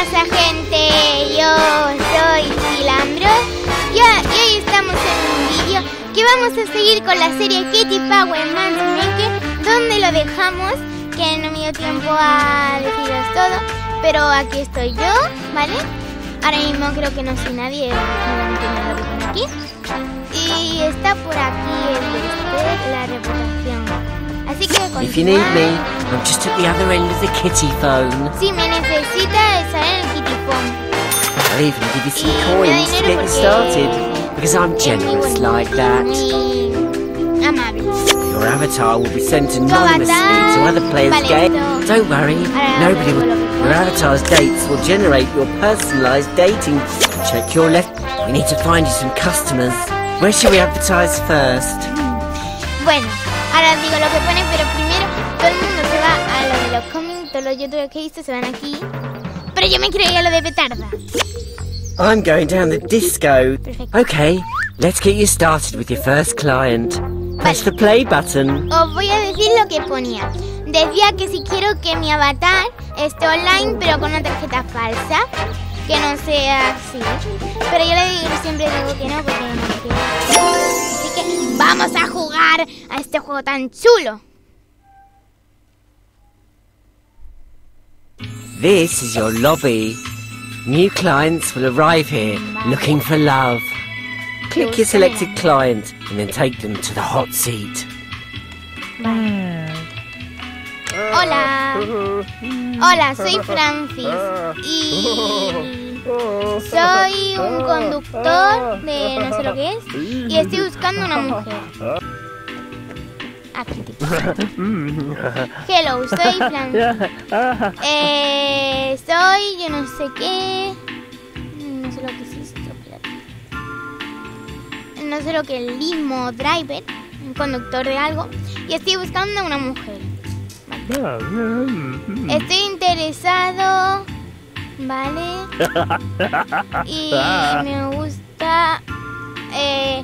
pasa gente? Yo soy Filambro y, hoy estamos en un vídeo que vamos a seguir con la serie Kitty Power Matchmaker donde lo dejamos, que no me dio tiempo a deciros todo, pero aquí estoy yo, ¿vale? Ahora mismo creo que no soy nadie, pongo aquí. Y está por aquí el este, la reputación. Así que If you need me, I'm just at the other end of the kitty phone. Si me necesita estar en el Kitty Phone. I'll even give you some coins to get you started. Because I'm generous like that. Amable. Your avatar will be sent anonymously to other players' Vale, games. Don't worry, nobody will. Your avatar's dates will generate your personalized dating. Check your left. We need to find you some customers. Where should we advertise first? Bueno, ahora digo lo que pone, pero primero todo el mundo se va a lo de los cómics, todos los youtubers que he visto se van aquí. Pero yo me quiero ir a lo de petarda. I'm going down the disco. Perfecto. Okay, let's get you started with your first client. Press the play button. Os voy a decir lo que ponía. Decía que si quiero que mi avatar esté online, pero con una tarjeta falsa, que no sea así. Pero yo le digo, siempre digo que no, porque no quiero. Vamos a jugar a este juego tan chulo. This is your lobby. New clients will arrive here looking for love. Click your selected client and then take them to the hot seat. Hola. Hola, soy Francis. Y soy un conductor de no sé lo que es. Y estoy buscando una mujer. Aquí. Hello, soy Francis. Eh, soy yo no sé qué. No sé lo que es esto. espérate. No sé lo que es limo driver. Un conductor de algo. Y estoy buscando una mujer. Estoy interesado, ¿vale? Y me gusta, eh,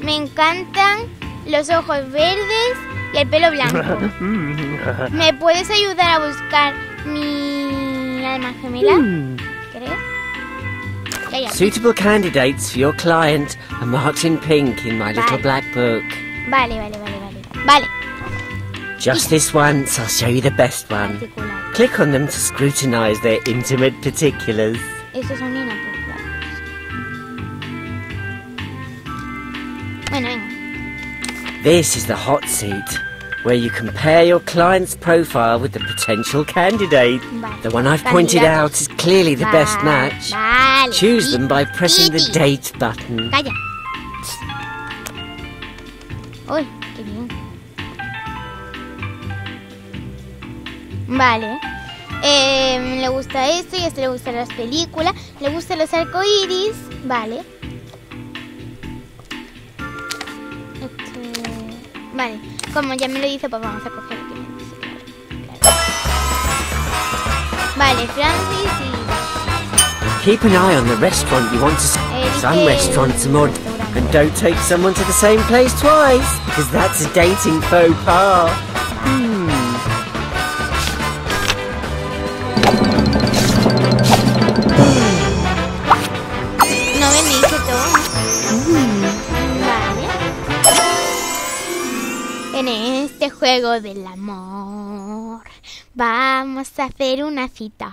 me encantan los ojos verdes y el pelo blanco. ¿Me puedes ayudar a buscar mi alma gemela? ¿Crees? Ya, ya. Suitable candidates for your client are marked in pink in my little black book. Vale, vale, vale, vale. Vale. Just this once, I'll show you the best one. Click on them to scrutinize their intimate particulars. Son. Bueno, venga. This is the hot seat, where you compare your client's profile with the potential candidate. Vale. The one I've pointed out is clearly the best match. Vale. Choose them by pressing the date button. Calla. Uy, Vale. Eh, le gusta esto y a este le gustan las películas. Le gustan los arcoíris. Vale. Este, Vale. Como ya me lo dice, pues vamos a coger lo que me dice. Claro, claro. Vale, Francis y... Keep an eye on the restaurant you want to s- Eh, Some restaurants are more. And don't take someone to the same place twice, because that's a dating faux pas. Juego del amor vamos a hacer una cita.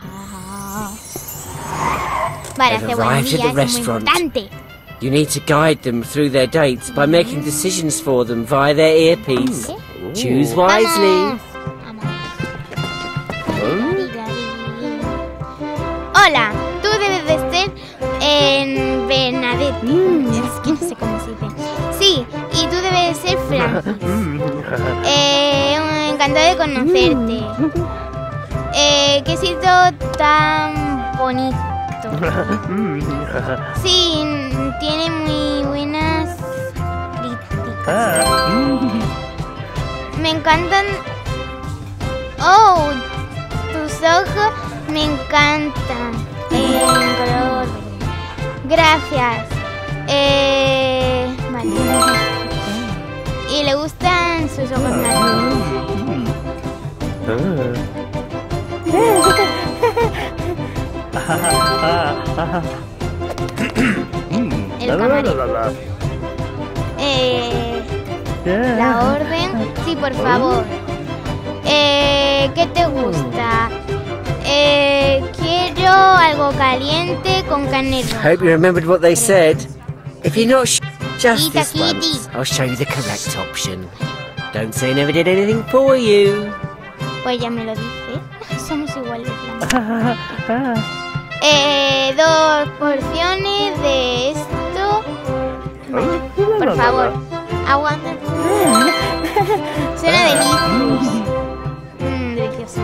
Para the es muy importante. You need to guide them through their dates by making decisions for them via their earpiece. Choose wisely. Vamos. Hola, tú debes de ser en Bernadette. Es que no sé cómo se dice. Sí, y tú debes de ser Francis. Conocerte. Eh, qué sitio tan bonito. Sí, tiene muy buenas críticas. Me encantan. Oh, tus ojos me encantan. Eh, en color. Gracias. Eh, vale. Y le gustan sus ojos marrones. El camarero. Eh, la orden. Sí, por favor. Eh, ¿Qué te gusta? Eh, quiero algo caliente con canela. Hope you remembered what they said. If you're not just this once, I'll show you the correct option. Don't say I never did anything for you. Pues ya me lo dice. Somos iguales. la. Eh, dos porciones de esto. Por favor, aguanta. Suena delicioso. Mm, delicioso.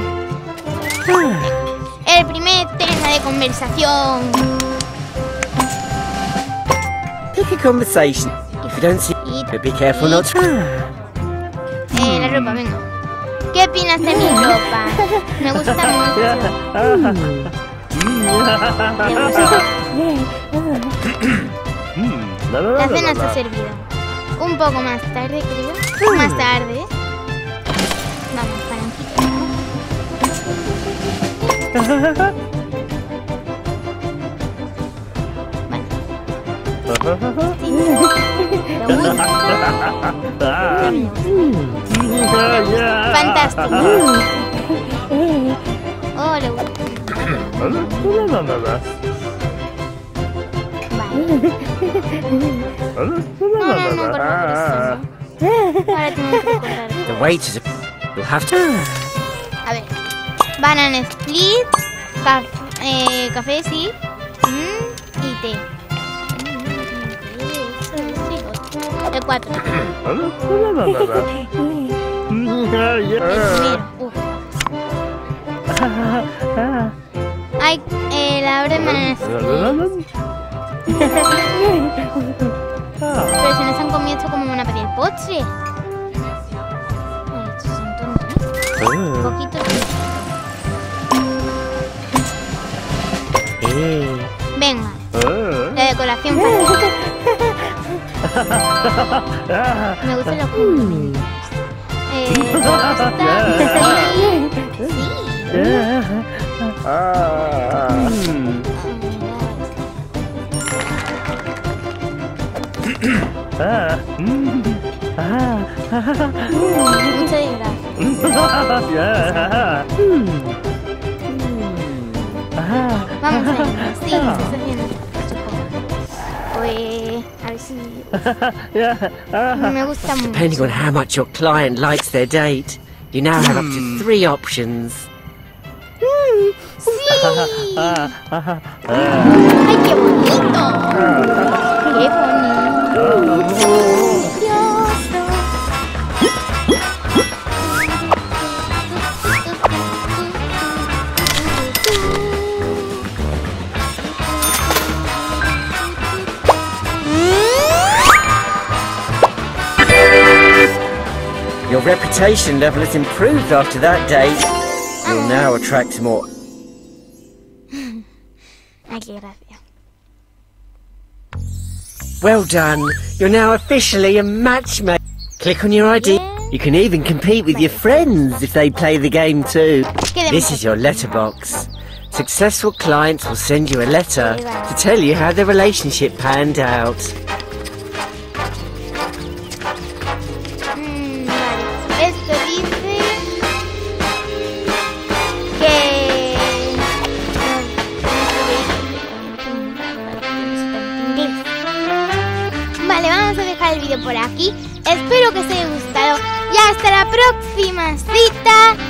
El primer tema de conversación. Pick a conversation. If you don't see be careful not to. ¿Qué opinas de mi ropa? Me gusta mucho. ¿Te gusta? La cena está servida. Un poco más tarde, creo. Más tarde. Vamos, palanquita. Sí. ¿Te gusta? Fantástico. Oh. The waiters. You'll have to. A ver. Banana split, ca- eh, café, sí. mm, y té. Mm, El 4. Ay, eh, la banana split. Pero si no se han comido esto, ¿cómo van a pedir postre? Ay, estos son tontos. Un poquito. Eh. Venga, la decoración. Me gustan los puntos. Vamos a ir. Sí, se está haciendo. Pues, si me gusta Depending on how much your client likes their date, you now have up to hmm. three options. Hmm, ¡Sí! ¡Ay, qué bonito! ¡Qué bonito! Your reputation level has improved after that date. You'll now attract more. ¡Ay, qué gracia! Well done. You're now officially a matchmaker. Click on your ID. You can even compete with your friends if they play the game too. This is your letterbox. Successful clients will send you a letter to tell you how their relationship panned out. Por aquí. Espero que os haya gustado y hasta la próxima cita.